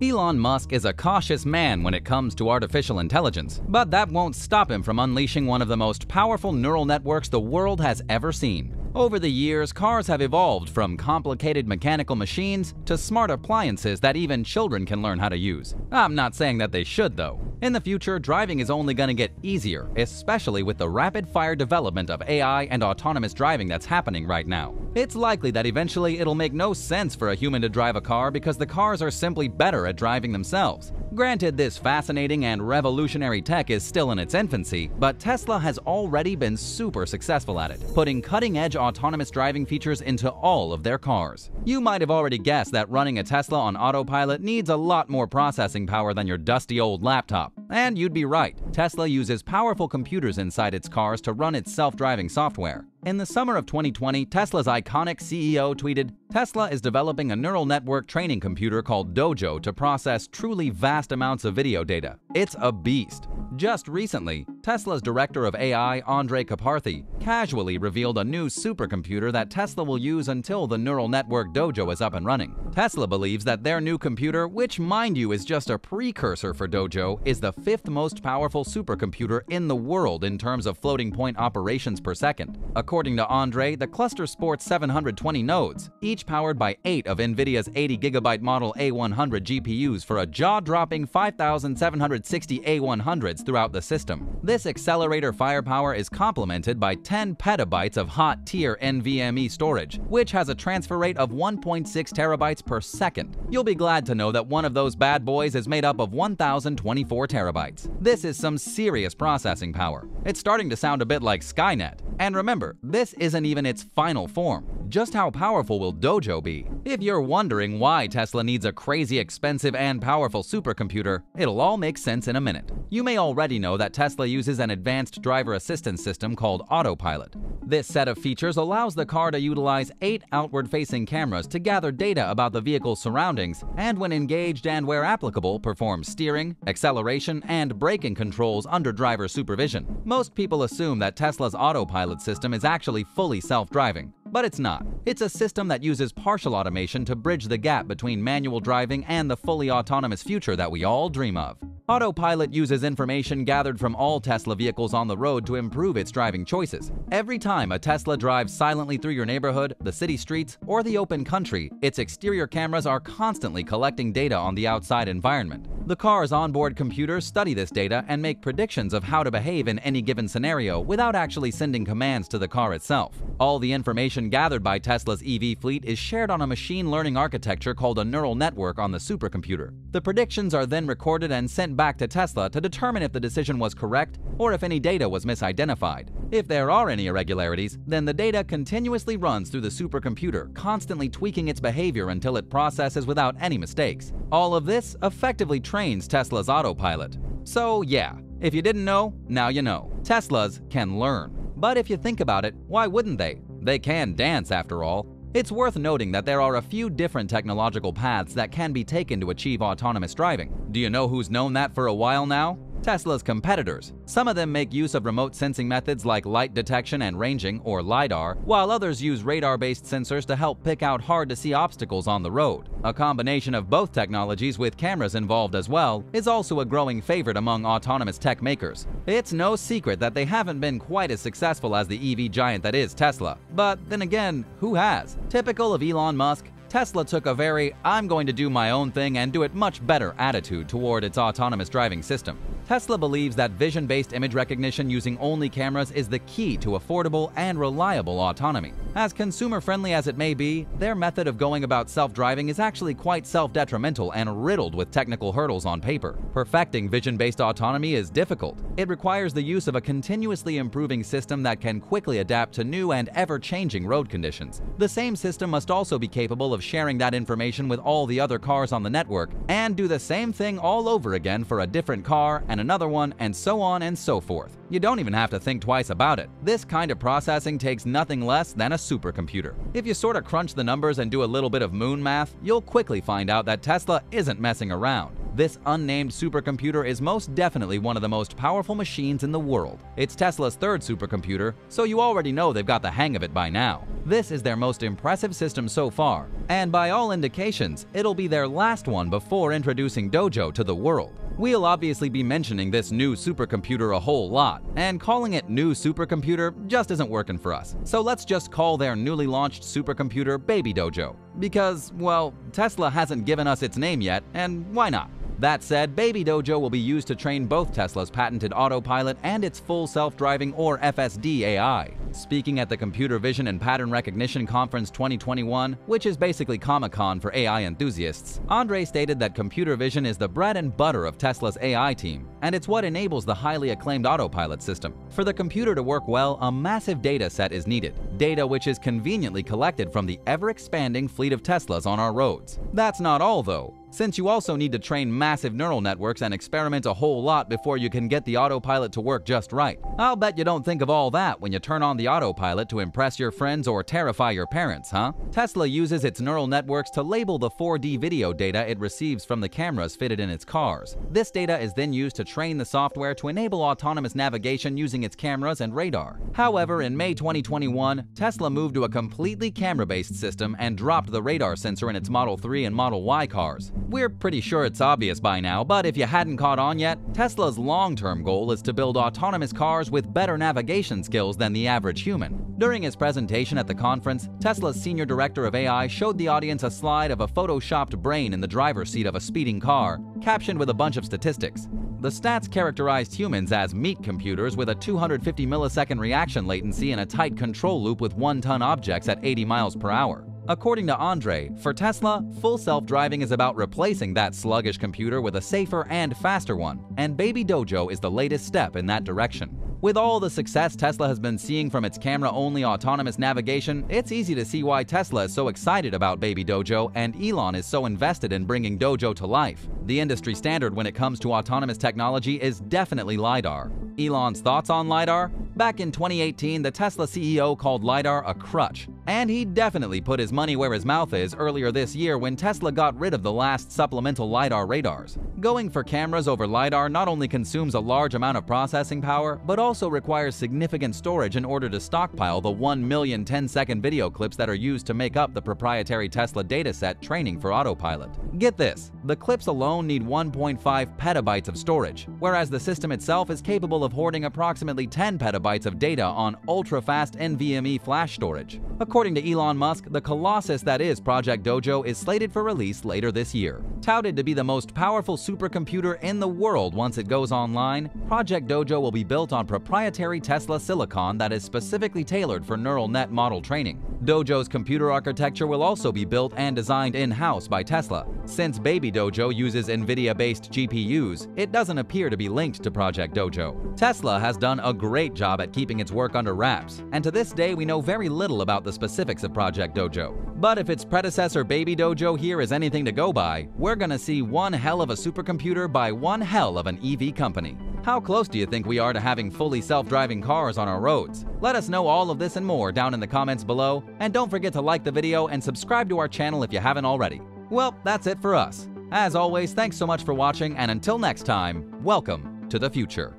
Elon Musk is a cautious man when it comes to artificial intelligence, but that won't stop him from unleashing one of the most powerful neural networks the world has ever seen. Over the years, cars have evolved from complicated mechanical machines to smart appliances that even children can learn how to use. I'm not saying that they should, though. In the future, driving is only going to get easier, especially with the rapid fire development of AI and autonomous driving that's happening right now. It's likely that eventually it'll make no sense for a human to drive a car because the cars are simply better at driving themselves. Granted, this fascinating and revolutionary tech is still in its infancy, but Tesla has already been super successful at it, putting cutting edge autonomous driving features into all of their cars. You might have already guessed that running a Tesla on autopilot needs a lot more processing power than your dusty old laptop. And you'd be right. Tesla uses powerful computers inside its cars to run its self driving software. In the summer of 2020, Tesla's iconic CEO tweeted, Tesla is developing a neural network training computer called Dojo to process truly vast amounts of video data. It's a beast. Just recently, Tesla's director of AI, Andrej Karpathy, casually revealed a new supercomputer that Tesla will use until the neural network Dojo is up and running. Tesla believes that their new computer, which mind you is just a precursor for Dojo, is the fifth most powerful supercomputer in the world in terms of floating point operations per second. According to Andrej, the cluster sports 720 nodes, each powered by 8 of NVIDIA's 80GB model A100 GPUs for a jaw-dropping 5,760 A100s throughout the system. This accelerator firepower is complemented by 10 petabytes of hot tier NVMe storage, which has a transfer rate of 1.6 terabytes per second. You'll be glad to know that one of those bad boys is made up of 1,024 terabytes. This is some serious processing power. It's starting to sound a bit like Skynet. And remember, this isn't even its final form. Just how powerful will Dojo be? If you're wondering why Tesla needs a crazy expensive and powerful supercomputer, it'll all make sense in a minute. You may already know that Tesla uses an advanced driver assistance system called Autopilot. This set of features allows the car to utilize eight outward-facing cameras to gather data about the vehicle's surroundings and when engaged and where applicable, perform steering, acceleration, and braking controls under driver supervision. Most people assume that Tesla's autopilot system is actually fully self-driving, but it's not. It's a system that uses partial automation to bridge the gap between manual driving and the fully autonomous future that we all dream of. Autopilot uses information gathered from all Tesla vehicles on the road to improve its driving choices. Every time a Tesla drives silently through your neighborhood, the city streets, or the open country, its exterior cameras are constantly collecting data on the outside environment. The car's onboard computers study this data and make predictions of how to behave in any given scenario without actually sending commands to the car itself. All the information gathered by Tesla's EV fleet is shared on a machine learning architecture called a neural network on the supercomputer. The predictions are then recorded and sent back to Tesla to determine if the decision was correct or if any data was misidentified. If there are any irregularities, then the data continuously runs through the supercomputer, constantly tweaking its behavior until it processes without any mistakes. All of this effectively trains Tesla's autopilot. So yeah, if you didn't know, now you know. Teslas can learn. But if you think about it, why wouldn't they? They can dance after all. It's worth noting that there are a few different technological paths that can be taken to achieve autonomous driving. Do you know who's known that for a while now? Tesla's competitors. Some of them make use of remote sensing methods like light detection and ranging, or LiDAR, while others use radar-based sensors to help pick out hard-to-see obstacles on the road. A combination of both technologies with cameras involved as well is also a growing favorite among autonomous tech makers. It's no secret that they haven't been quite as successful as the EV giant that is Tesla. But then again, who has? Typical of Elon Musk, Tesla took a very I'm going to do my own thing and do it much better attitude toward its autonomous driving system. Tesla believes that vision-based image recognition using only cameras is the key to affordable and reliable autonomy. As consumer-friendly as it may be, their method of going about self-driving is actually quite self-detrimental and riddled with technical hurdles on paper. Perfecting vision-based autonomy is difficult. It requires the use of a continuously improving system that can quickly adapt to new and ever-changing road conditions. The same system must also be capable of sharing that information with all the other cars on the network and do the same thing all over again for a different car and and another one, and so on and so forth. You don't even have to think twice about it. This kind of processing takes nothing less than a supercomputer. If you sort of crunch the numbers and do a little bit of moon math, you'll quickly find out that Tesla isn't messing around. This unnamed supercomputer is most definitely one of the most powerful machines in the world. It's Tesla's third supercomputer, so you already know they've got the hang of it by now. This is their most impressive system so far, and by all indications, it'll be their last one before introducing Dojo to the world. We'll obviously be mentioning this new supercomputer a whole lot, and calling it new supercomputer just isn't working for us. So let's just call their newly launched supercomputer Baby Dojo. Because, well, Tesla hasn't given us its name yet, and why not? That said, Baby Dojo will be used to train both Tesla's patented autopilot and its full self-driving or FSD AI. Speaking at the Computer Vision and Pattern Recognition Conference 2021, which is basically Comic-Con for AI enthusiasts, Andrej stated that computer vision is the bread and butter of Tesla's AI team, and it's what enables the highly acclaimed autopilot system. For the computer to work well, a massive data set is needed, data which is conveniently collected from the ever-expanding fleet of Teslas on our roads. That's not all though since you also need to train massive neural networks and experiment a whole lot before you can get the autopilot to work just right. I'll bet you don't think of all that when you turn on the autopilot to impress your friends or terrify your parents, huh? Tesla uses its neural networks to label the 4D video data it receives from the cameras fitted in its cars. This data is then used to train the software to enable autonomous navigation using its cameras and radar. However, in May 2021, Tesla moved to a completely camera-based system and dropped the radar sensor in its Model 3 and Model Y cars. We're pretty sure it's obvious by now, but if you hadn't caught on yet, Tesla's long-term goal is to build autonomous cars with better navigation skills than the average human. During his presentation at the conference, Tesla's senior director of AI showed the audience a slide of a photoshopped brain in the driver's seat of a speeding car, captioned with a bunch of statistics. The stats characterized humans as meat computers with a 250 millisecond reaction latency and a tight control loop with one-ton objects at 80 miles per hour. According to Andrej, for Tesla, full self-driving is about replacing that sluggish computer with a safer and faster one, and Baby Dojo is the latest step in that direction. With all the success Tesla has been seeing from its camera-only autonomous navigation, it's easy to see why Tesla is so excited about Baby Dojo and Elon is so invested in bringing Dojo to life. The industry standard when it comes to autonomous technology is definitely LiDAR. Elon's thoughts on LiDAR? Back in 2018, the Tesla CEO called LiDAR a crutch. And he definitely put his money where his mouth is earlier this year when Tesla got rid of the last supplemental LiDAR radars. Going for cameras over LiDAR not only consumes a large amount of processing power, but also requires significant storage in order to stockpile the 1 million 10-second video clips that are used to make up the proprietary Tesla dataset training for autopilot. Get this, the clips alone need 1.5 petabytes of storage, whereas the system itself is capable of hoarding approximately 10 petabytes of data on ultra-fast NVMe flash storage. According to Elon Musk, the colossus that is Project Dojo is slated for release later this year. Touted to be the most powerful supercomputer in the world once it goes online, Project Dojo will be built on proprietary Tesla silicon that is specifically tailored for neural net model training. Dojo's computer architecture will also be built and designed in-house by Tesla. Since Baby Dojo uses NVIDIA-based GPUs, it doesn't appear to be linked to Project Dojo. Tesla has done a great job at keeping its work under wraps, and to this day we know very little about the specifics of Project Dojo. But if its predecessor Baby Dojo here is anything to go by, we're gonna see one hell of a supercomputer by one hell of an EV company. How close do you think we are to having fully self-driving cars on our roads? Let us know all of this and more down in the comments below, and don't forget to like the video and subscribe to our channel if you haven't already. Well, that's it for us. As always, thanks so much for watching, and until next time, welcome to the future.